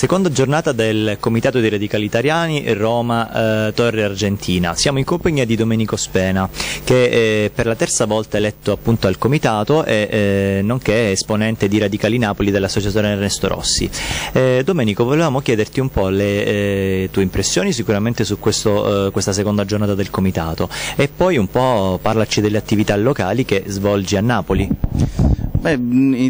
Seconda giornata del Comitato dei Radicali Italiani Roma eh, Torre Argentina. Siamo in compagnia di Domenico Spena che eh, per la terza volta è eletto appunto al comitato e eh, nonché esponente di Radicali Napoli dell'associazione Ernesto Rossi. Eh, Domenico, volevamo chiederti un po' le eh, tue impressioni sicuramente su questo, eh, questa seconda giornata del comitato e poi un po' parlaci delle attività locali che svolgi a Napoli. Beh,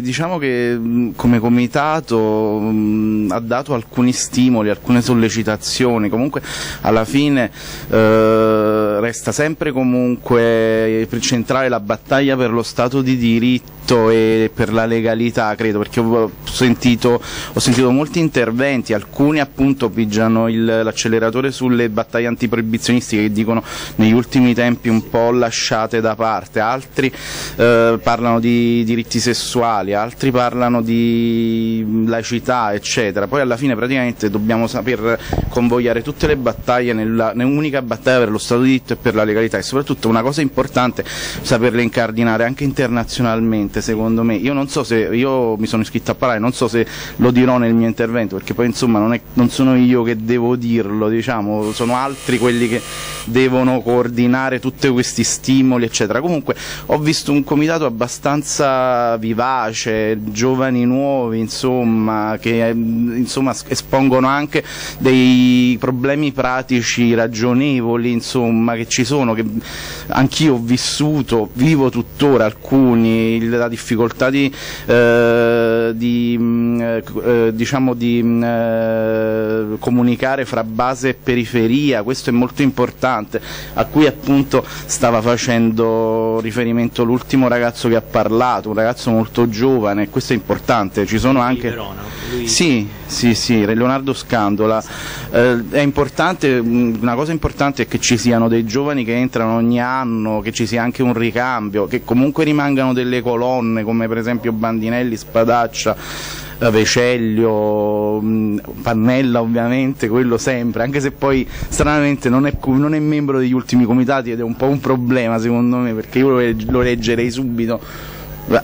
diciamo che come comitato mh, ha dato alcuni stimoli, alcune sollecitazioni, comunque alla fine eh, resta sempre comunque centrale la battaglia per lo Stato di diritto e per la legalità, credo, perché ho sentito, ho sentito molti interventi, alcuni appunto pigiano l'acceleratore sulle battaglie antiproibizionistiche che dicono negli ultimi tempi un po' lasciate da parte, altri eh, parlano di diritti sessuali, altri parlano di laicità, eccetera. Poi alla fine praticamente dobbiamo saper convogliare tutte le battaglie nell'unica battaglia per lo Stato di diritto e per la legalità e soprattutto una cosa importante saperle incardinare anche internazionalmente secondo me. Io non so se io mi sono iscritto a parlare, non so se lo dirò nel mio intervento perché poi insomma non, è, non sono io che devo dirlo, diciamo, sono altri quelli che devono coordinare tutti questi stimoli eccetera. Comunque ho visto un comitato abbastanza vivace, giovani nuovi, insomma, che insomma, espongono anche dei problemi pratici ragionevoli, insomma, che ci sono, che anch'io ho vissuto, vivo tuttora alcuni, la difficoltà di, eh, di, mm, eh, diciamo di mm, eh, comunicare fra base e periferia, questo è molto importante, a cui appunto stava facendo riferimento l'ultimo ragazzo che ha parlato, un ragazzo molto giovane, questo è importante, ci sono anche... Sì, sì, sì, Leonardo Scandola. Eh, è importante, una cosa importante è che ci siano dei giovani che entrano ogni anno, che ci sia anche un ricambio, che comunque rimangano delle colonne come per esempio Bandinelli, Spadaccia, Veceglio, Pannella ovviamente, quello sempre, anche se poi stranamente non è, non è, membro degli ultimi comitati ed è un po' un problema secondo me perché io lo, lo leggerei subito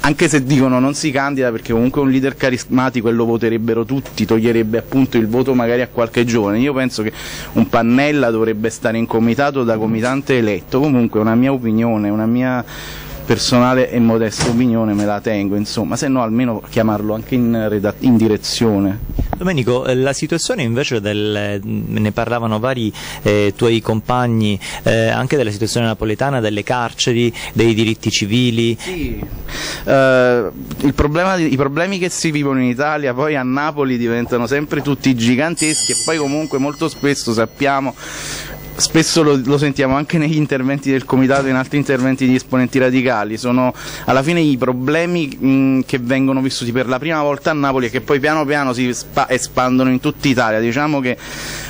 anche se dicono non si candida perché comunque un leader carismatico e lo voterebbero tutti, toglierebbe appunto il voto magari a qualche giovane. Io penso che un Pannella dovrebbe stare in comitato da comitante eletto, comunque una mia opinione, una mia personale e modesta opinione me la tengo, insomma, se no almeno chiamarlo anche in, in direzione. Domenico, eh, la situazione invece del, ne parlavano vari eh, tuoi compagni, eh, anche della situazione napoletana, delle carceri, dei diritti civili. Sì. Uh, problema, I problemi che si vivono in Italia poi a Napoli diventano sempre tutti giganteschi e poi comunque molto spesso sappiamo spesso lo, lo, sentiamo anche negli interventi del comitato e in altri interventi di esponenti radicali, sono alla fine i problemi mh, che vengono vissuti per la prima volta a Napoli e che poi piano piano si espandono in tutta Italia. Diciamo che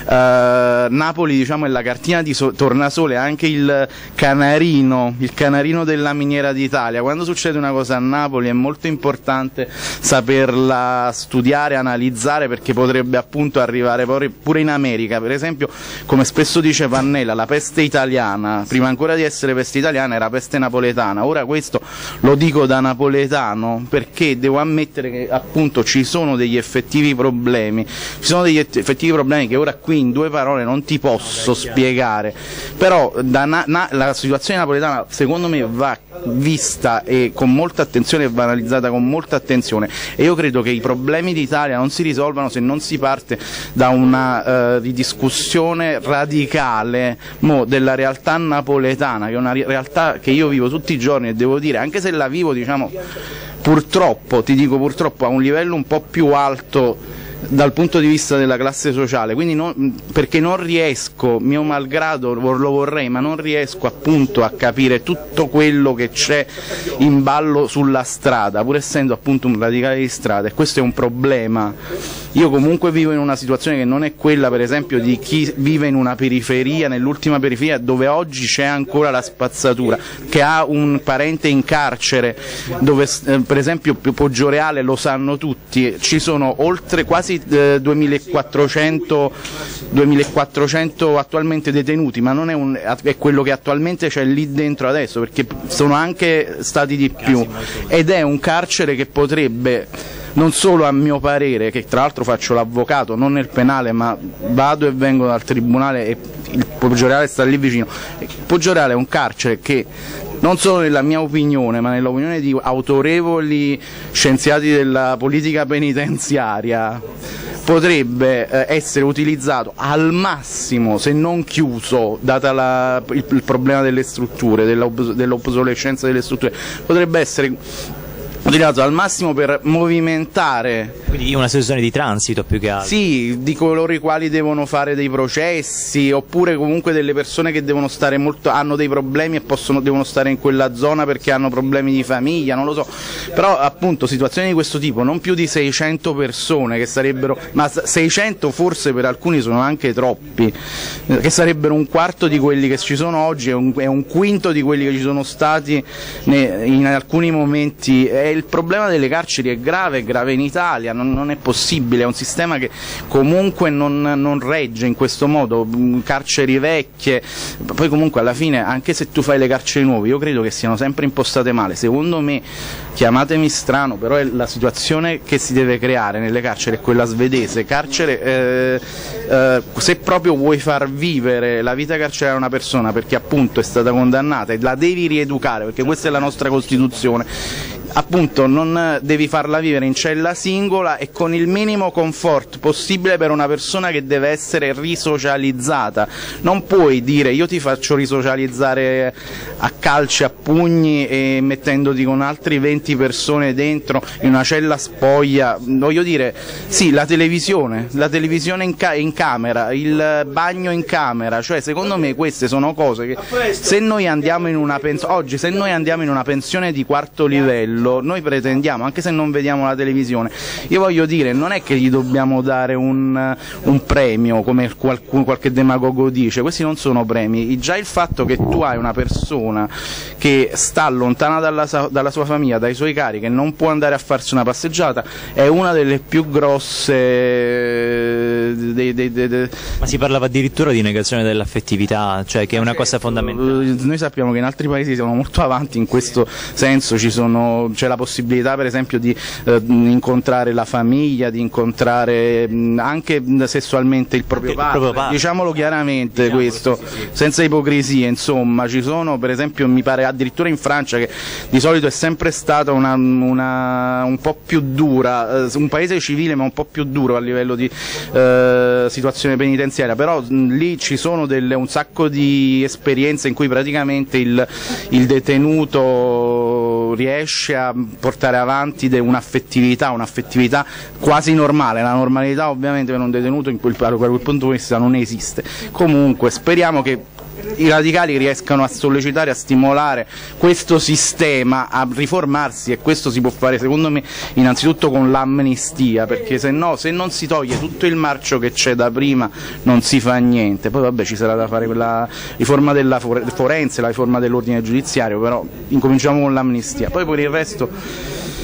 eh, Napoli diciamo, è la cartina di so tornasole, anche il canarino, il canarino della miniera d'Italia. Quando succede una cosa a Napoli è molto importante saperla studiare, analizzare perché potrebbe appunto arrivare pure in America, per esempio come spesso diceva Pannella, la peste italiana, prima ancora di essere peste italiana era peste napoletana, ora questo lo dico da napoletano perché devo ammettere che appunto ci sono degli effettivi problemi, ci sono degli effettivi problemi che ora qui in due parole non ti posso spiegare, però na la situazione napoletana secondo me va vista e con molta attenzione e va analizzata con molta attenzione. E io credo che i problemi d'Italia non si risolvano se non si parte da una uh, discussione radicale reale mo, della realtà napoletana, che è una realtà che io vivo tutti i giorni e devo dire, anche se la vivo diciamo, purtroppo, ti dico purtroppo, a un livello un po' più alto dal punto di vista della classe sociale, non, perché non riesco, mio malgrado lo vorrei, ma non riesco appunto a capire tutto quello che c'è in ballo sulla strada, pur essendo appunto un radicale di strada e questo è un problema io comunque vivo in una situazione che non è quella per esempio di chi vive in una periferia, nell'ultima periferia dove oggi c'è ancora la spazzatura, che ha un parente in carcere, dove eh, per esempio Poggioreale lo sanno tutti, ci sono oltre quasi eh, 2400, 2400 attualmente detenuti, ma non è, un, è quello che attualmente c'è lì dentro adesso, perché sono anche stati di più. Ed è un carcere che potrebbe non solo a mio parere, che tra l'altro faccio l'avvocato, non nel penale, ma vado e vengo dal tribunale e il Poggioreale sta lì vicino. Il Poggioreale è un carcere che non solo nella mia opinione, ma nell'opinione di autorevoli scienziati della politica penitenziaria, potrebbe eh, essere utilizzato al massimo, se non chiuso, data la, il, il, problema delle strutture, dell'obsolescenza delle strutture, potrebbe essere utilizzato al massimo per movimentare. Quindi una situazione di transito più che altro. Sì, di coloro i quali devono fare dei processi, oppure comunque delle persone che devono stare molto, hanno dei problemi e possono, devono stare in quella zona perché hanno problemi di famiglia, non lo so. Però appunto situazioni di questo tipo, non più di 600 persone che sarebbero, ma 600 forse per alcuni sono anche troppi, che sarebbero un quarto di quelli che ci sono oggi e un, un, quinto di quelli che ci sono stati in alcuni momenti. È il problema delle carceri è grave, è grave in Italia, non, non è possibile, è un sistema che comunque non, non, regge in questo modo, mm, carceri vecchie, poi comunque alla fine anche se tu fai le carceri nuove io credo che siano sempre impostate male, secondo me chiamatemi strano, però è la situazione che si deve creare nelle carceri è quella svedese, carcere, eh, eh, se proprio vuoi far vivere la vita carceraria a una persona perché appunto è stata condannata e la devi rieducare, perché questa è la nostra Costituzione, appunto non devi farla vivere in cella singola e con il minimo comfort possibile per una persona che deve essere risocializzata. Non puoi dire io ti faccio risocializzare a calci, a pugni e mettendoti con altri 20 persone dentro in una cella spoglia. Voglio dire, sì, la televisione, la televisione in, ca in camera, il bagno in camera, cioè secondo me queste sono cose che se noi andiamo in una pensione, oggi se noi andiamo in una pensione di quarto livello quello noi pretendiamo, anche se non vediamo la televisione. Io voglio dire, non è che gli dobbiamo dare un, un premio, come qualcuno, qualche demagogo dice, questi non sono premi, già il fatto che tu hai una persona che sta lontana dalla, dalla sua famiglia, dai suoi cari, che non può andare a farsi una passeggiata, è una delle più grosse... Dei, dei, dei, Ma si parlava addirittura di negazione dell'affettività, cioè che è una cosa fondamentale. Noi sappiamo che in altri paesi siamo molto avanti in questo senso, ci sono c'è la possibilità per esempio di eh, incontrare la famiglia, di incontrare mh, anche sessualmente il proprio padre, il proprio padre. diciamolo chiaramente diciamo questo, sì, sì. senza ipocrisia, insomma, ci sono per esempio mi pare addirittura in Francia che di solito è sempre stata una, una, un po' più dura, eh, un paese civile ma un po' più duro a livello di eh, situazione penitenziaria, però mh, lì ci sono delle, un sacco di esperienze in cui praticamente il, il detenuto riesce a portare avanti un'affettività, un'affettività quasi normale, la normalità ovviamente per un detenuto in quel, da quel punto di vista non esiste. Comunque speriamo che i radicali riescano a sollecitare, a stimolare questo sistema a riformarsi e questo si può fare secondo me innanzitutto con l'amnistia perché se no se non si toglie tutto il marcio che c'è da prima non si fa niente. Poi vabbè ci sarà da fare quella riforma della forense, la riforma dell'ordine giudiziario però incominciamo con l'amnistia. Poi per il resto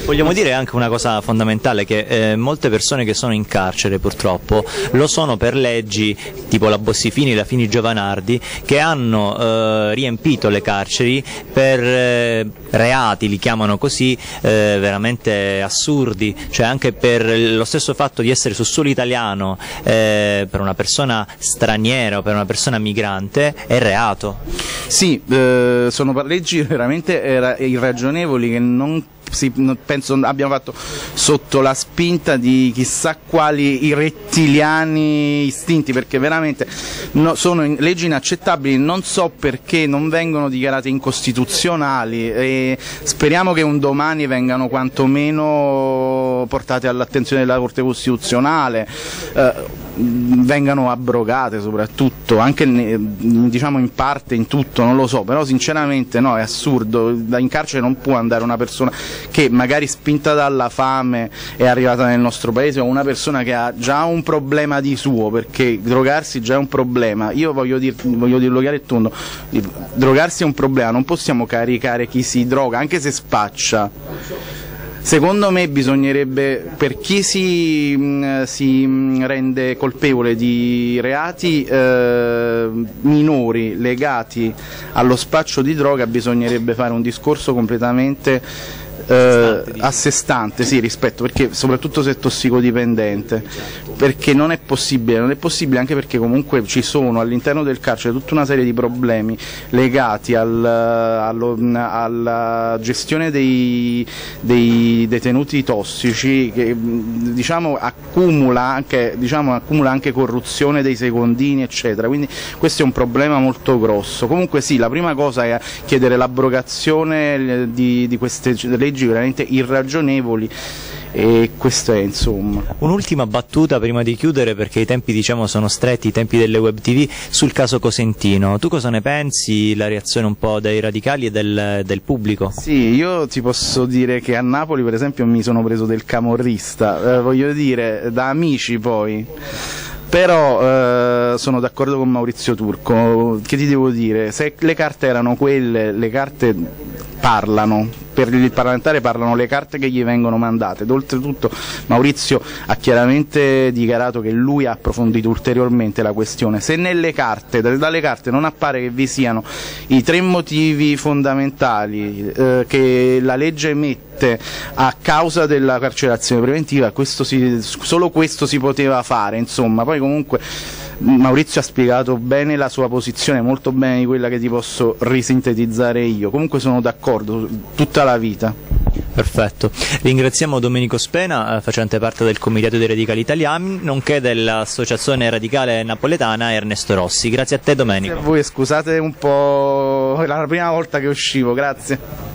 Vogliamo dire anche una cosa fondamentale, che eh, molte persone che sono in carcere purtroppo lo sono per leggi tipo la Bossifini la Fini Giovanardi che hanno eh, riempito le carceri per eh, reati, li chiamano così, eh, veramente assurdi, cioè anche per lo stesso fatto di essere su suolo italiano eh, per una persona straniera o per una persona migrante è reato. Sì, eh, sono leggi veramente irragionevoli che non si, penso abbiamo fatto sotto la spinta di chissà quali rettiliani istinti perché veramente no, sono in, leggi inaccettabili. Non so perché non vengono dichiarate incostituzionali e speriamo che un domani vengano quantomeno portate all'attenzione della Corte Costituzionale eh, vengano abrogate soprattutto, anche diciamo in parte, in tutto, non lo so, però sinceramente no, è assurdo, in carcere non può andare una persona che magari spinta dalla fame è arrivata nel nostro paese o una persona che ha già un problema di suo, perché drogarsi già è un problema, io voglio, dir, voglio dirlo chiaro e tondo, drogarsi è un problema, non possiamo caricare chi si droga, anche se spaccia Secondo me bisognerebbe, per chi si, mm, si mm, rende colpevole di reati eh, minori legati allo spaccio di droga, bisognerebbe fare un discorso completamente eh, a sé stante, sì, rispetto, perché soprattutto se è tossicodipendente, perché non è possibile, non è possibile anche perché comunque ci sono all'interno del carcere tutta una serie di problemi legati al, allo, alla gestione dei, dei, detenuti tossici che diciamo, accumula, anche, diciamo, accumula anche corruzione dei secondini eccetera, quindi questo è un problema molto grosso. Comunque sì, la prima cosa è chiedere l'abrogazione di, di queste leggi veramente irragionevoli e questo è insomma. Un'ultima battuta prima di chiudere perché i tempi diciamo sono stretti, i tempi delle web tv sul caso Cosentino. Tu cosa ne pensi? La reazione un po' dei radicali e del, del pubblico? Sì, io ti posso dire che a Napoli per esempio mi sono preso del camorrista, eh, voglio dire da amici poi però eh, sono d'accordo con Maurizio Turco, che ti devo dire, se le carte erano quelle, le carte parlano, per il parlamentare parlano le carte che gli vengono mandate oltretutto Maurizio ha chiaramente dichiarato che lui ha approfondito ulteriormente la questione. Se nelle carte, dalle carte non appare che vi siano i tre motivi fondamentali eh, che la legge emette a causa della carcerazione preventiva, questo si, solo questo si poteva fare, insomma, poi comunque Maurizio ha spiegato bene la sua posizione, molto bene di quella che ti posso risintetizzare io. Comunque sono d'accordo tutta la vita. Perfetto. Ringraziamo Domenico Spena, eh, facente parte del Comitato dei Radicali Italiani, nonché dell'Associazione Radicale Napoletana Ernesto Rossi. Grazie a te Domenico. Grazie a voi, scusate un po', è la prima volta che uscivo, grazie.